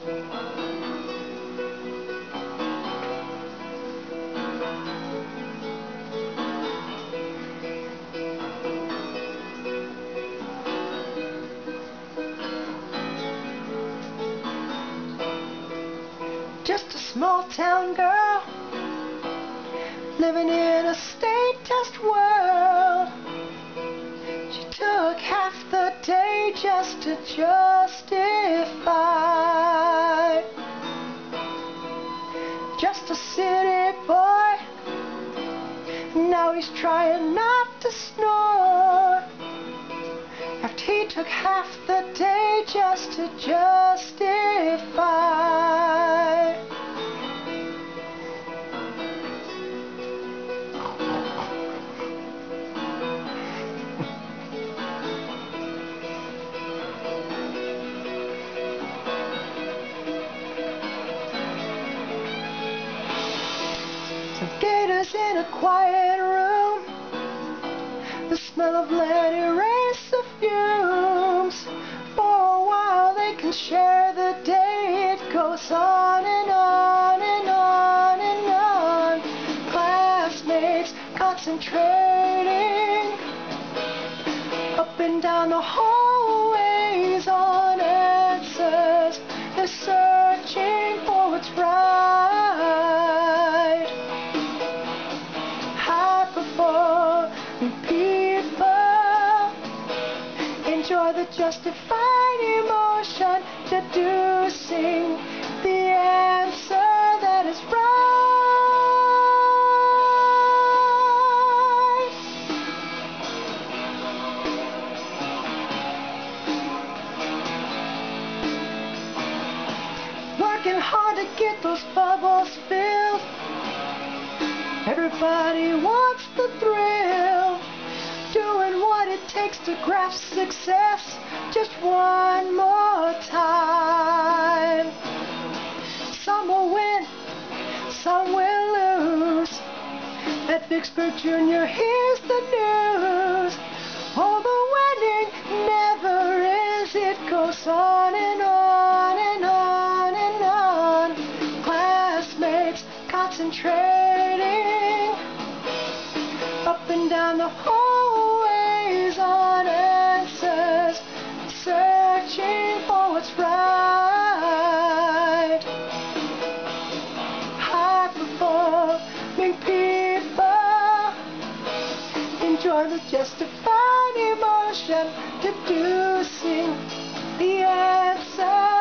Just a small town girl living in a state test world. She took half the day just to justify. Just a city boy. Now he's trying not to snore. After he took half the day just to justify. Gators in a quiet room. The smell of lead erase the fumes. For a while they can share the day. It goes on and on and on and on. Classmates concentrating up and down the hallways the justified emotion, deducing the answer that is right. Working hard to get those bubbles filled. Everybody wants the thrill. Takes to grasp success just one more time. Some will win, some will lose. At Vicksburg Junior, here's the news. Oh, the winning never ends. It goes on and on and on and on. Classmates concentrating up and down the hallways trying to justify an emotion, deducing the answer.